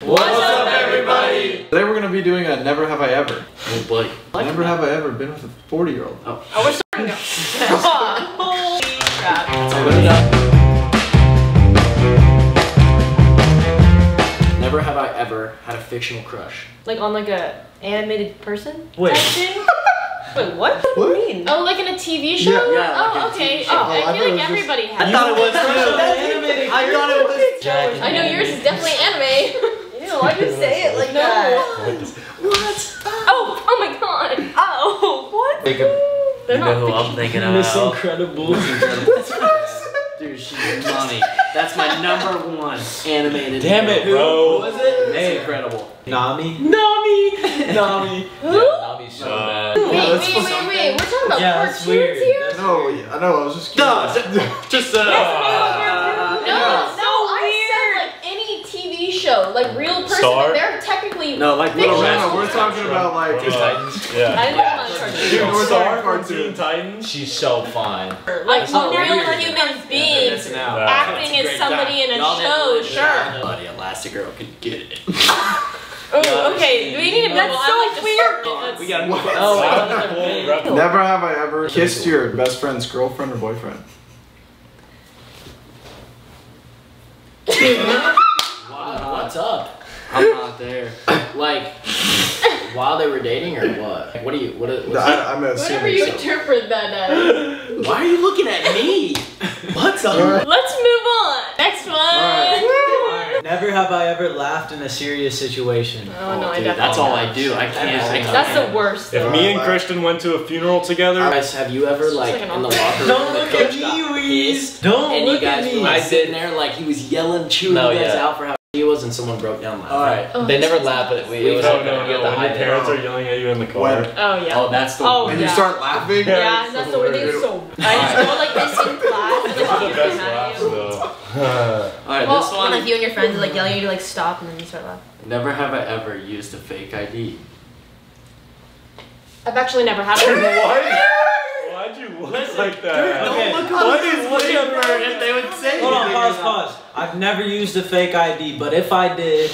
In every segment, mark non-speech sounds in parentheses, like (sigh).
What's up, everybody? Today we're gonna be doing a never have I ever. Oh boy. never have I ever been with a 40 year old. Oh. Oh, we're starting now. Holy crap. Never have I ever had a fictional crush. Like on like a animated person Wait. Wait, what? What? do you mean? Oh, like in a TV show? Yeah, yeah, oh, like okay. TV show. Oh, Oh, I I feel like was just- everybody (laughs) I thought it was animated. I thought it was. I know yours is definitely anime. (laughs) Ew, why'd you say it like No. that? What? Oh, oh my god. Oh, what? Think of They're you not know who I'm thinking of. Miss Incredible. Dude, she's money. That's my number one animated. Damn it, Who bro. was it? Hey. It's incredible. Nami. Nami. Nami. (laughs) Who? Nami's so bad. Wait, Yeah, wait, wait, wait. We're talking about Yeah, cartoons weird. here? That's No, yeah, I know, I was just No, curious. just. Uh, no, I said like any TV show, like real person, Star? they're technically. No, like Fiction. Little No, no, we're talking about like. Teen uh, Titans. (laughs) Yeah. didn't know about cartoons. Dude, we're Star talking from Teen. Titans. She's so fine. Like That's not real human beings missing acting as somebody guy. in a Y'all show, didn't- sure. Buddy, Elastigirl can get it. (laughs) Oh, okay. We need to move That's so like weird. We gotta What? move on. Oh, Wow, wow. cool (laughs) rep- Never have I ever kissed your best friend's girlfriend or boyfriend. Wow, what's up? I'm not there. Like, while they were dating or what? Like, what do you? What? What's I, I'm Whatever assuming you so. interpret that as. Why are you looking at me? What's up? Alright. Let's move on. Next one. Alright. Never have I ever laughed in a serious situation. Oh, no, I dude, definitely. that's all I do. I can't. I can't. That's the worst. If me and Kristian went to a funeral together, Guys, have you ever like like in the locker room? Don't look at me, Louise. Don't And you look guys at were me. like sitting there, like he was yelling, chewing No, you guys yeah. out for how he was, and someone broke down laughing. All right. Oh, they never laugh, but we. It was no, like no, you no. to When your hide parents are yelling at you in the oh, car. When? Oh yeah. Oh, that's the. Oh, And yeah. you start laughing. Yeah, that's the word. (laughs) It's so. I just go like this in class. and, Those are the best laughs, (laughs) though. All right, Well, this when one. like you and your friends are like yelling at you to like stop and then you start laughing. Never have I ever used a fake ID. I've actually never had one. (laughs) Why? Why'd you look like that? Okay. What is with if they would say Hold on, pause, pause. I've never used a fake ID, but if I did,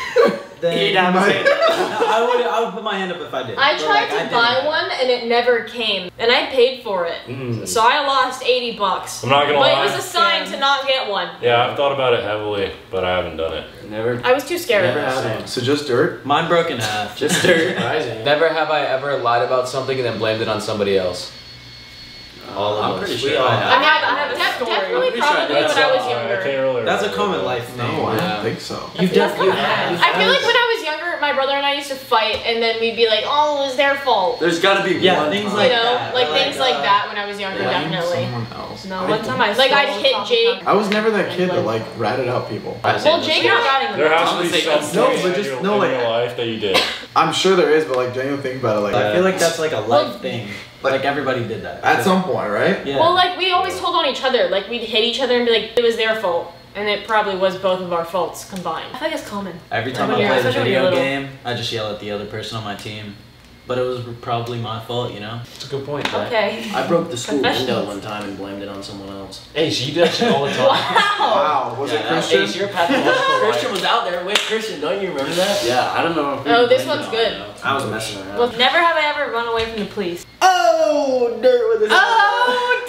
(laughs) then He'd have his hand up. I would. I would put my hand up if I did. I But, tried like, to didn't. buy one and it never came, and I paid for it. Mm. So I lost eighty bucks. I'm not gonna But lie. it was a sign to not get one. Yeah, I've thought about it heavily, but I haven't done it. Never. I was too scared. Never had one. So just dirt? Mine broke in half. Just surprising. (laughs) Never have I ever lied about something and then blamed it on somebody else. All of I'm us. pretty We sure all I I have. have, I have a def- definitely pretty sure probably did. when I was uh, I younger. can't really That's a common life thing. No, I don't think so. You've definitely have. I feel like when I was younger, my brother and I used to fight, and then we'd be like, "Oh, it was their fault." There's gotta be Yeah, one things time. like you know, that, like like, things like that when I was younger, yeah. definitely. Someone else. No, one time I like I'd hit Jake. I was never that kid that like ratted out people. Well, Jake and I got in There has to be something no, but just- no, like- life that you did. I'm sure there is, but like genuinely think about it. Like I feel like that's like a Well, life thing. like- Like everybody did that. at some point, right? Yeah. Well, like we always told on each other. Like we'd hit each other and be like, "It was their fault," and it probably was both of our faults combined. I feel like it's common. Every time When I you're- a especially when you're video game, I just yell at the other person on my team. But it was probably my fault, you know? It's a good point, Jack. Okay. I broke the school window one time and blamed it on someone else. Hey, so you do that shit all the time. Wow. Wow, was Yeah, it that- Kristian? Hey, so you're pathological. Kristian was out there with Kristian. Don't you remember that? Yeah, I don't know. Who Oh, this one's good. on. I was messing around. Well, never have I ever run away from the police. Oh, dirt with his oh, (laughs)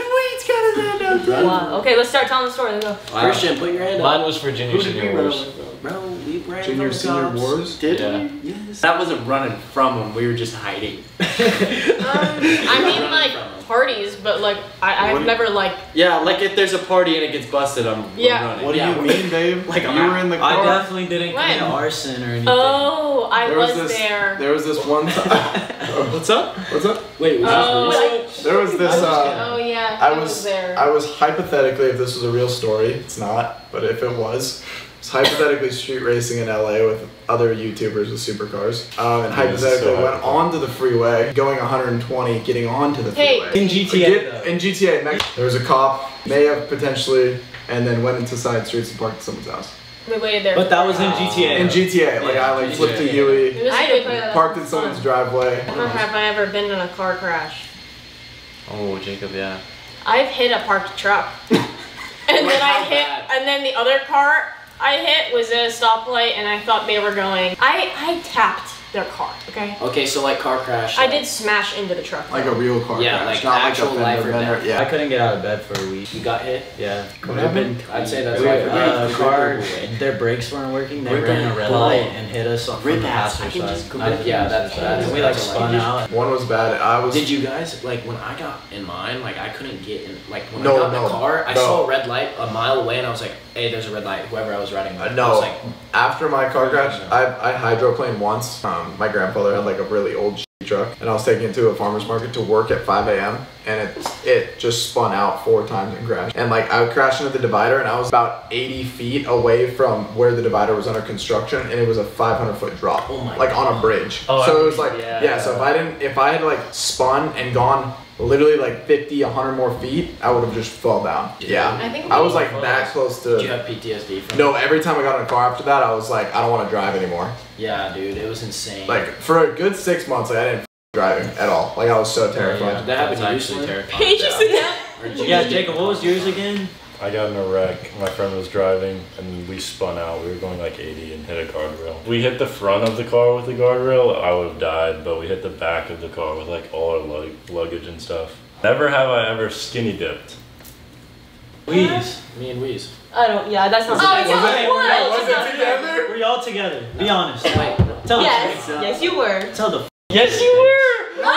Wow. Okay, let's start telling the story. Let's go. Kristian, put your hand up. Mine was for junior Who did we senior run wars. Bro, we ran Junior, senior cops. wars? Did Yeah. we? Yes. That wasn't running from them. We were just hiding. (laughs) Um, I mean, like parties, but like I, I've do- never like. Yeah, like if there's a party and it gets busted, I'm we're Yeah. running. What do yeah, you mean, babe? (laughs) Like, you I'm were out. in the I car. definitely didn't When? commit arson or anything. Oh, I There was, was this- there. There was this one time. (laughs) What's up? What's up? Wait, was Oh, this I- There was this. Uh, oh yeah, I I was was there. I was hypothetically, if this was a real story, it's not, but if it was, was hypothetically street racing in LA with other YouTubers with supercars, um, and Yeah, hypothetically so went onto the freeway, going 120, getting onto the Hey. freeway. In GTA, Get- though. in GTA, next, there was a cop, may have potentially, and then went into side streets and parked at someone's house. we waited there. But that was in GTA. In GTA, like Yeah, I like GTA. flipped a Yui, It was a good parked in someone's driveway. Never have I ever been in a car crash. Oh, Jacob, yeah. I've hit a parked truck. (laughs) and then I hit, bad? and then the other car I hit was at a stoplight and I thought they were going. I I tapped their car. Okay. Okay, so like car crash. I like- did smash into the truck. Like a real car Yeah, crash, like not actual like a life fender or bender. death. I Yeah. couldn't get out of bed for a week. You got hit. Yeah. What happened? I'd say that's We, life uh, car, (laughs) their brakes weren't working. They Rip ran a red light and hit us on Rip the passenger side. just go Not rip- yeah, that's- side. that's- And we like spun like- out. One was bad. I was. Did you guys like when I got in mine? Like I couldn't get in. Like when No, I got in no, the car, I saw a red light a mile away, and I was like, "Hey, there's a red light." Whoever I was riding with, Uh, I no. was like, After my car crash, I, I hydroplaned once. Um, my grandfather had like a really old truck, and I was taking it to a farmer's market to work at 5 a.m. and it it just spun out four times and crashed. And like I crashed into the divider, and I was about 80 feet away from where the divider was under construction, and it was a 500 foot drop, Oh my like on a bridge. Oh, so it was like yeah. yeah. So if I didn't, if I had like spun and gone. Literally like 50, 100 more feet, I would have just fell down. Yeah. I think I was like that close to. "Did you have PTSD from?" No, every time I got in a car after that, I was like, I don't want to drive anymore. Yeah, dude, it was insane. Like for a good six months, like, I didn't f- driving at all. Like I was so Yeah, terrified. That happened to you, actually Slim? terrifying. Paige, you sit down. Or did you Yeah, Jacob, what was yours again? I got in a wreck. My friend was driving and we spun out. We were going like 80 and hit a guardrail. We hit the front of the car with the guardrail. I would have died, but we hit the back of the car with like all our lug- luggage and stuff. Never have I ever skinny dipped. Wheeze. Me and Weez. I don't. Yeah, that sounds. Oh, like yeah, Was it- what? Was it together? Were y'all together? Be honest. Wait, Tell Yes, the yes, you were. Tell the. (laughs) Yes, you were. No,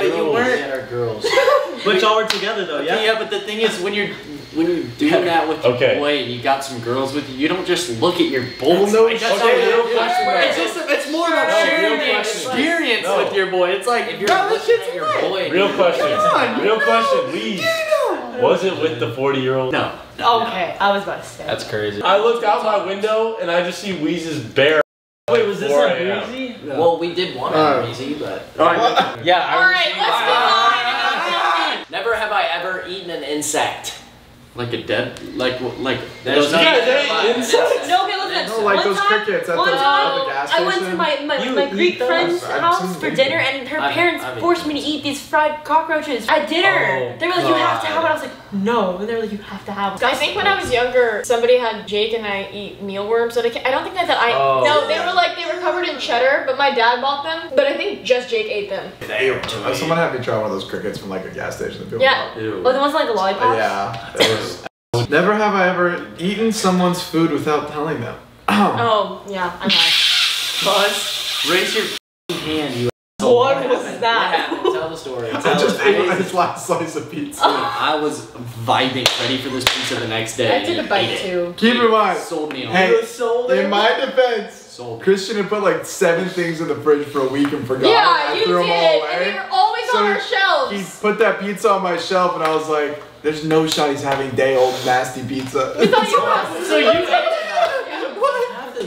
we were. you Girls. weren't. Yeah, our girls. (laughs) But y'all were together though, Yeah. yeah. but the thing is, when you're when you're doing that with your Okay. boy and you got some girls with you, you don't just look at your bolts. no like, that's shit. how Real question. It's just it's more about No, sharing the experience No. with your boy. It's like If you're bro, this looking at your boy, Real dude, question. on, Real question. Leave. Was it with the 40 year old? No. no, Okay, I was about to say. That's crazy. I looked out my window and I just see Weeze's bare. Wait, was this 4 on a.m. Breezy? Well, we did one on Breezy, but Yeah, I All was let's move on. (laughs) never have I ever eaten an insect. Like a dead, like like There's those- nothing guys ate about insects? No, okay, listen. No, like one those time, crickets at the, one at time, the gas I went to my, my, You my Greek those? friend's I've house for dinner, and her I've- parents I've forced me to eat these fried cockroaches at dinner. Oh, they were like, "You have to have it." I was like, "No." And they were like, "You have to have it." I think when I was younger, somebody had Jake and I eat mealworms. That I, can't, I don't think that, that I. Oh. no, they were like they were covered in cheddar, but my dad bought them. But I think just Jake ate them. Someone had me try one of those crickets from like a gas station. Yeah. bought. Ew. Oh, the ones like the lollipops. yeah. It was- Never have I ever eaten someone's food without telling them. Oh, oh yeah, I have. Buzz, raise your hand, you. What was What that? happened? Tell the story. I just ate my last slice of pizza. (laughs) I was vibing, ready for this pizza the next day. I and took a bite ate it. too. Keep in mind, Sold me on. Hey, it. sold in my defense, Sold. Kristian had put like seven things in the fridge for a week and forgot. Yeah, I you threw did, them all and they away. Were So on our He put that pizza on my shelf, and I was like, "There's no shot he's having day old nasty pizza." We thought you were. (laughs) So you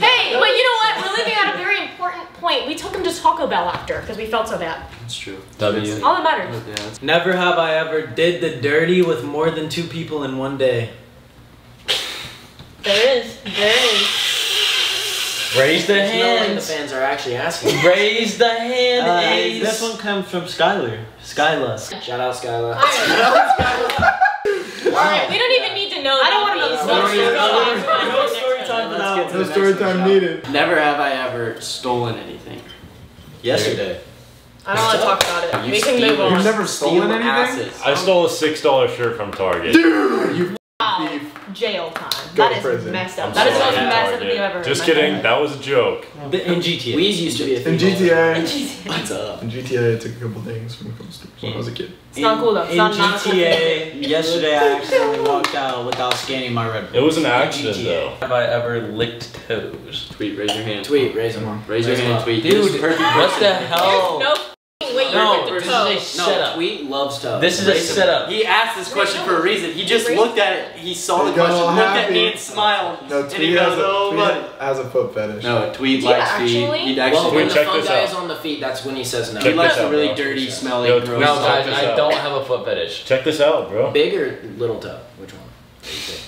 Hey, but you know what? We're leaving at a very important point. We took him to Taco Bell after because we felt so bad. That's true. W. All that matters. Yeah, Never have I ever did the dirty with more than two people in one day. There is. There is. Raise the There's no way the fans are actually asking. Raise the hand. Uh, Ace. this This one comes from Skylar. Skyla. Shout out Skyla. Alright, we don't even need to know. I don't wanna know the story. No story time for that Let's one. get no story time needed. Never have I ever stolen anything. Yesterday. I don't want to talk about it. You we can move on. You've never stolen anything? asses. I stole a $6 shirt from Target. Dude, you Wow. thief. Jail time. Go that to is prison. messed up. I'm that is the sorry, most messed up thing you've ever heard. Just in my kidding. That was a joke. The- In (laughs) GTA. Weez used to be a In female. GTA, What's up? in GTA, I took a couple things from a couple stores when I was a kid. It's not cool though. It's in not, not cool GTA, yesterday I accidentally walked out without scanning my red. It was an accident, though. Have I ever licked toes? Tweet, raise your hand. Tweet, raise them. on. Raise your hand, them up. tweet. Dude, This is perfect what the person. hell? No f***ing way you No, looked at this is toe. a No, setup. Tweet loves toes. This is a Raise him. setup. He asked this question for a reason. He just looked at it. He saw the He got question, all looked at happy. me, and smiled. No, and he Tweet has, goes, a, "Oh, Tweet has a foot fetish. No, tweet Yeah, likes feet. actually. He'd Well, actually. when Wait, the check fun this guy out. is on the feet, that's when he says no. he likes this the out, really bro. dirty, smelly, Yo, gross. No, guys, I don't have a foot fetish. Check this out, bro. Big or little toe? Which one?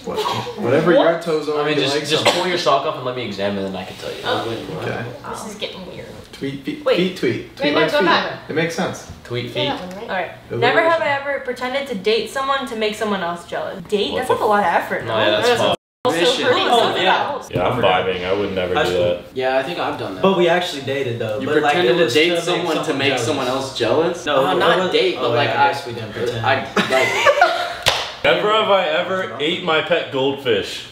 What, whatever your toes are, I mean, just like just pull your sock off and let me examine, it, and I can tell you. Oh. Okay. This is getting weird. Tweet, feet, Wait. feet tweet. Tweet no, go feet. back. It makes sense. Tweet Say feet. that one, right? Alright. It Never have I ever pretended to date someone to make someone else jealous. Date? What That's like a lot of effort. No, yeah, that's That's fine. Mission. Oh, yeah. Yeah, I'm vibing. I would never High do that. Yeah, I think I've done that. But we actually dated though. You but like, pretended it to date make someone to make jealous. someone else jealous? No, Uh, not was- date, but oh, like yeah, I I, guess we didn't pretend. I like. Never have I ever ate my pet goldfish.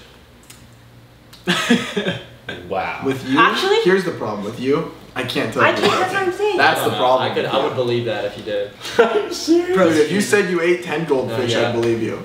(laughs) wow. With you, Actually- here's the problem. With you, I can't tell I you. can't. That's what I'm saying. That's I the don't problem. I could. I would believe that if you did. (laughs) Dude, if you said you ate ten goldfish, Yeah. I'd believe you.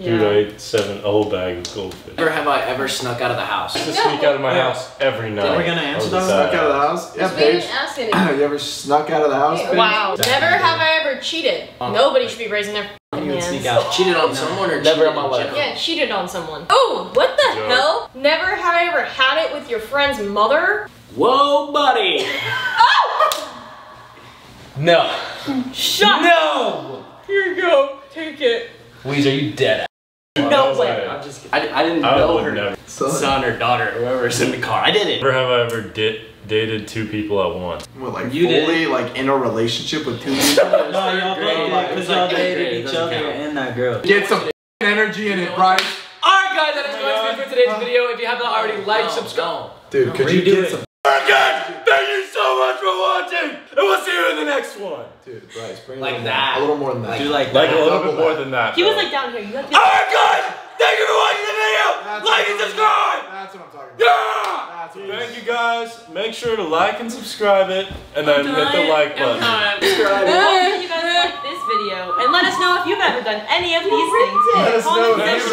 Dude, I ate seven, a whole bag of goldfish. Never have I ever snuck out of the house. I used to sneak out of my Yeah. house every night. Are We're gonna answer was those? a Snuck out of the house? Yeah, We didn't ask anything. (clears throat) you ever snuck out of the house? Paige? Wow. Bad Never have I ever cheated. Nobody should be raising their You would hands. sneak out. Cheated on someone or Never cheated in my life. Yeah, cheated on someone. Oh, what the Joke. hell? Never have I ever had it with your friend's mother. Whoa, buddy! (laughs) Oh! No. Shut No! Here you go. Take it. Weezer, you dead. (laughs) No was way. I? I'm just. I, I didn't I know would her never. Son, son or daughter, whoever's in the car. I did it. Never have I ever di- dated two people at once. what, like You did. like in a relationship with two (laughs) people? No, y'all grade. both like It because y'all like third grade. dated each other count. and that girl. Get some energy in it, Bryce. Alright, guys, that is going to be for today's video. If you have not already liked, subscribe. Dude, could you Redo get it. some? Thank you so much for watching, It we'll next one. Dude, Bryce, bring Like a that. More, a little more than that. Do like Like a little bit more that. than that. He was like down here. You have to. Oh Alright, guys, thank you for watching the video. That's like and subscribe. That's what I'm talking about. Yeah. That's what Thank you guys. Make sure to like and subscribe it, and then hit the like button. Hopefully you guys like this video and let us know if you've ever done any of these things. Let us know if Comment you-